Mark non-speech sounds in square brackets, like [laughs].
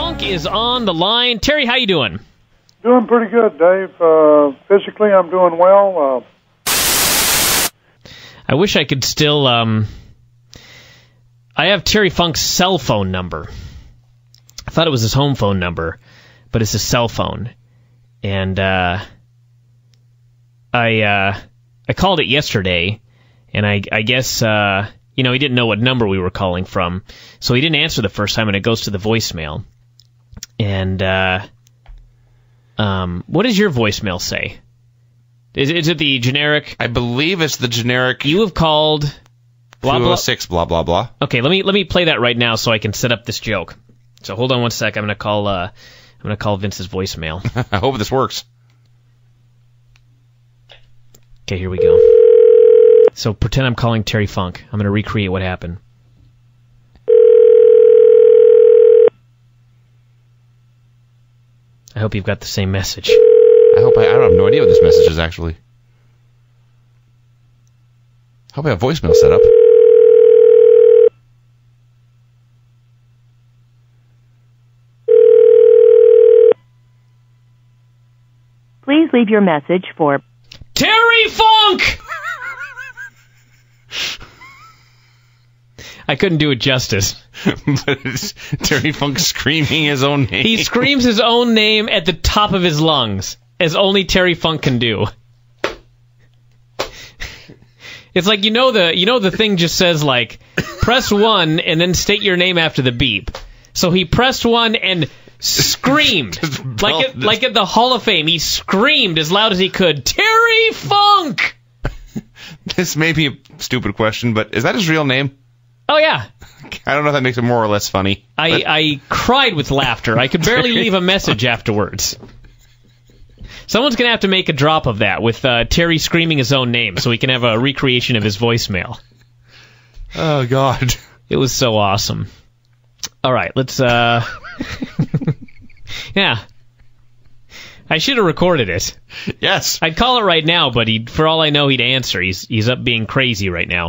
Funk is on the line. Terry, how you doing? Doing pretty good, Dave. Uh, physically, I'm doing well. Uh, I wish I could still. Um, I have Terry Funk's cell phone number. I thought it was his home phone number, but it's his cell phone, and uh, I uh, I called it yesterday, and I I guess uh, you know he didn't know what number we were calling from, so he didn't answer the first time, and it goes to the voicemail. And uh, um, what does your voicemail say? Is, is it the generic? I believe it's the generic You have called. Blah blah. 206 blah blah blah. Okay, let me let me play that right now so I can set up this joke. So hold on one sec. I'm gonna call. Uh, I'm gonna call Vince's voicemail. [laughs] I hope this works. Okay, here we go. So pretend I'm calling Terry Funk. I'm gonna recreate what happened. I hope you've got the same message. I hope I, I don't have no idea what this message is actually. I hope I have voicemail set up. Please leave your message for Terry Funk! I couldn't do it justice. [laughs] but Terry Funk screaming his own name. He screams his own name at the top of his lungs, as only Terry Funk can do. It's like you know the you know the thing just says like press one and then state your name after the beep. So he pressed one and screamed [laughs] like at, like at the Hall of Fame. He screamed as loud as he could. Terry Funk. [laughs] This may be a stupid question, but is that his real name? Oh yeah, I don't know if that makes it more or less funny. I but I cried with laughter. I could barely leave a message afterwards. Someone's gonna have to make a drop of that with uh, Terry screaming his own name, so we can have a recreation of his voicemail. oh god. It was so awesome. All right, let's. uh [laughs] Yeah, I should have recorded it. Yes. I'd call it right now, but he, for all I know, he'd answer. He's he's up being crazy right now.